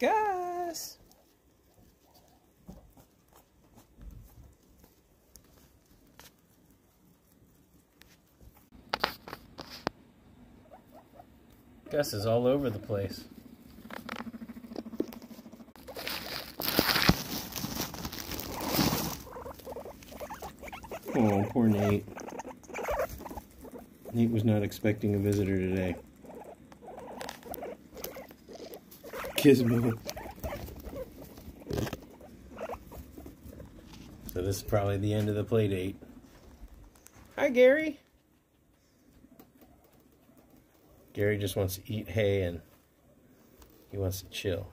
Gus! Gus is all over the place. Oh, poor Nate. Nate was not expecting a visitor today. Gizmo. So this is probably the end of the play date. Hi, Gary. Gary just wants to eat hay and he wants to chill.